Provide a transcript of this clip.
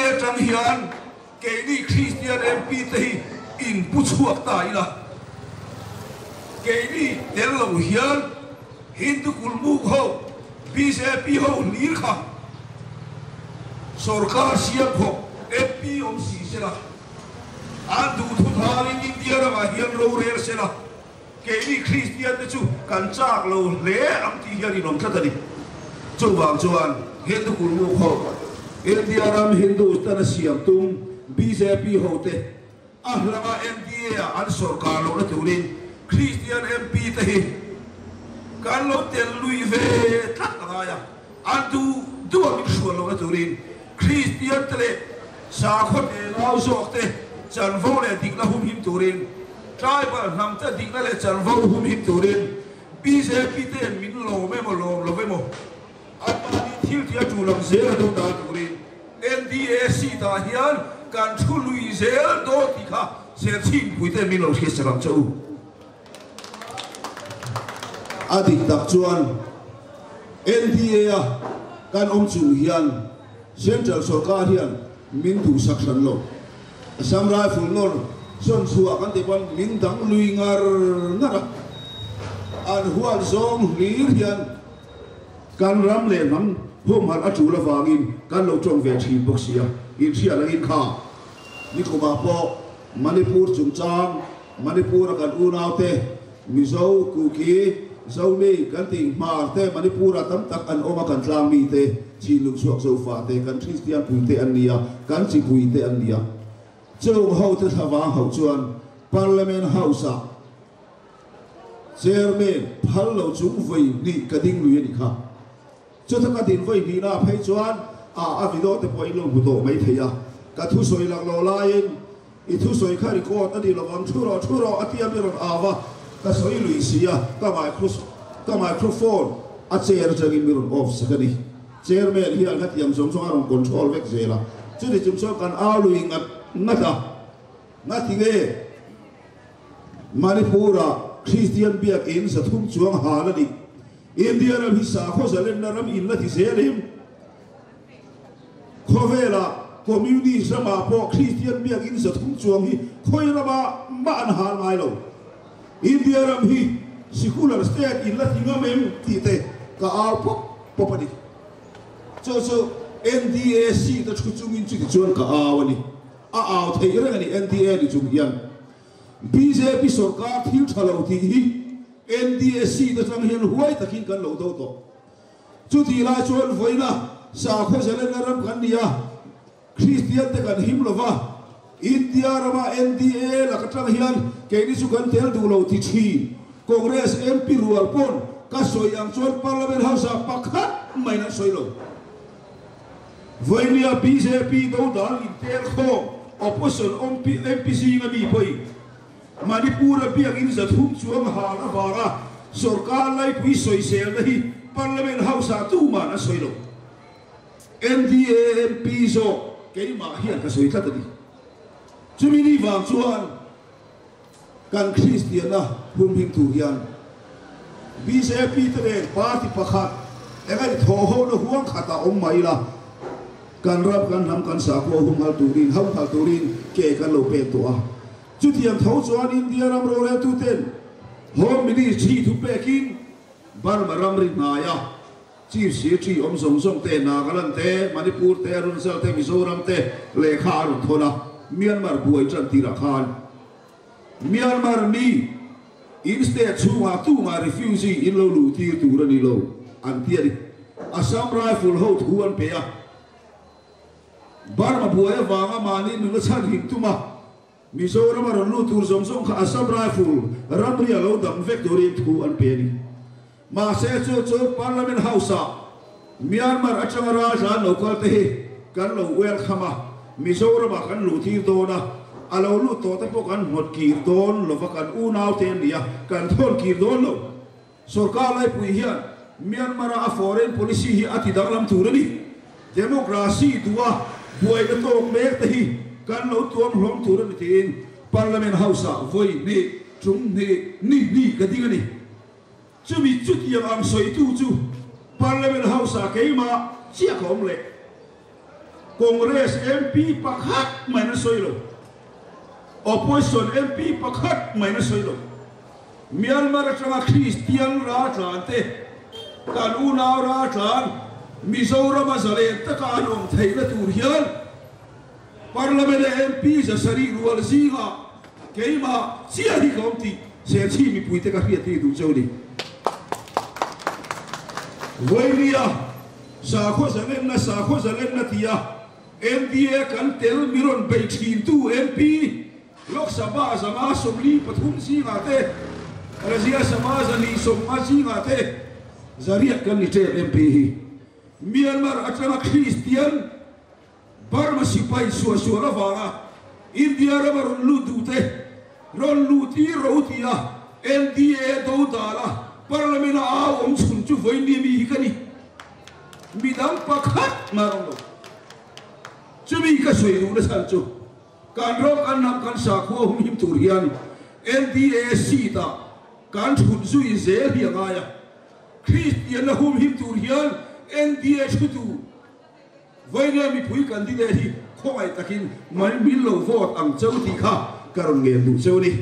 te tang hian ke ni christian mp te in pu chuak tai la ke ni tel lo hian hindu kulmu ho bjp ho nir kha सरकार सियम हो एपी ओम सी सेला आदु थुथारी इंडिया रा हियम लो रेर सेला केली ख्रिस्तियन ने छु कंचाक लो ले अमती हियरी नोम खतरी चुवांग चुवान हेतु कुरु खो hian ni nom tha tani chu wang chuan he tu kul mu kho india ram hindu tan siam tum bjp ho te ah lama nda an sarkar lo na turin christian mp te hi kan lo tel lui ve thak ka ya an du du mi shua lo na turin christian te sa kho te lao chủ te chan vô le dik la hum him ta dik la le chan vô hum him turin bjp te min lo me mo lo lo ve mo apa ni thil tia tu lam zel do da turin NDAC ta hian kan thu lui zel do ti kha se chin pui te min lo khi se chau adik tak chuan NDA kan om chu hian central sarkar hian min lo son suwa kan te pan min dang lui ngar ngar an huan zong lir hian kan ram le nam hom har atu la wangin kan lo tong ve chi bok sia in sia la in kha. Ni ko ba po manipur chung chang manipur kan u nau te mizo ku ki zo ni kan ting mar te, manipur tam tak an oma kan tlang mi te, chi lu suak zo fa te kan christian pui te an nia kan chi pui te an nia. Châu hậu te thawang hậu chuan parliament house a chairman phal lo chung voi ni kading lui ni kha chu ta ka din voi ni na phei chuan a a video quay poi của tổ mấy thầy à. Ka thu soi lak lo lain i thu soi khari ko ta di lo wang thu ro thu ro atia mi ron awa ka soi lui sia ka micros ka microphone a chair jagi mi ron off sakani chairman hi al hatiam sống som aron control vek zela chúng di cần so kan ngắt ngắt à. Ngắt thì ge manipura christian biak in sa thum chuang hala ni india ram hi sa kho zalen ram in la zelim khovela community sama po christian biak in sa thum chuang hi khoi rama ma an hal ngai lo india ram hi secular state in la thi ngam ti te ka ar po popani cho cho NDAC ta chu chung in chu chuan ka awani a aw thei reng NDA ni chung hian BJP sarkar thil thalo thi hi NDAC ta chang hian huai takin kan lo do to chu ti la chuan voina sa kho zelen ram kan nia Christian te kan him lova India rama NDA la ka chang hian ke ni chu kan tel du lo ti thi Congress MP rual pon ka soyang chuan parliament house a pakhat mai na soilo Voinia BJP do dal in inter kho, opposition om MPC nga mi poi Manipura biak in za thum chuang ha na wara sarkar lai pui soi sel na hi parliament house a tu ma na soi lo NDA MP zo ke ma hi ka soi ta di chumi ni wang chuan kan christian na hum hing tu hian BJP te party pakhat engai tho ho no huang khata om mai la kan rap kan nam kan sa ko hum hal turin hum hal turin ke kan lo pe to a Tutian Thosuan India Ramrore Tutel, Home Ministry to Peking, Barma Ramri Naya, Chief Sichi Om Song Song Te Nagaland Te, Manipur Te Runsal Te Mizoram Te, Lekhar Thola, Myanmar Buay Chantira Khan. Myanmar ni instead Suma Tuma refugee in Lolu Tir Turani Lo, Antiari, Assam Rifle Hot Huan Pea. Barma Buay Vanga Mani Nulasan Hintuma. Mizoram ar lu tur zom zom kha asam rifle ramri alo dam victory thu an peni. Ma se chu chu parliament house a myanmar achang raja local te kan lo welcome mizoram kan lu thi do na. Alo lu to ta po kan hot kir don lo va kan u naw te nia kan thon kir don lo. Sarkar lai pui hian. Myanmar a foreign policy hi ati danglam turani democracy tua buai na tok mek te hi kan lo tuam hlom tur ni tin parliament house a voi ni chung ni ni ni ka ding ani chu mi chu ti am soi tu chu parliament house a ke ma chia kom le Congress MP pakhat mai na soilo opposition MP pakhat mai na soilo Myanmar atanga Christian ra tlante kan una ra tlan Mizoram azale ta ka long thei la tur hian parliament e MP za sari rual zinga keima chia hi komti se chi mi puite ka hiati du chodi Voilia sa kho zalen na sa kho zalen na tia. MDA e kan tel miron bai chin tu MP Lok Sabha zama somli pathum si nga te Razia sama zani somma si nga te. Zariat kan ni te MP hi. Myanmar atama Christian Burma sipai suwa suwa la vanga India rama ron lu du te Ron lu ti ro ti ya NDA do dala Parliament a om chun chu voi ni mi kani Midang pakhat marong lo Chumi ka sui du na sal chu Kan ro kan nam kan sa ko hum him tur hian NDA sita kan chun zui zel hi nga ya Christian hum him tur hian NDA chutu với nghe mi phui kan di le hi khoi takin mai min lo vote ang chau ti kha karon nge đủ châu đi.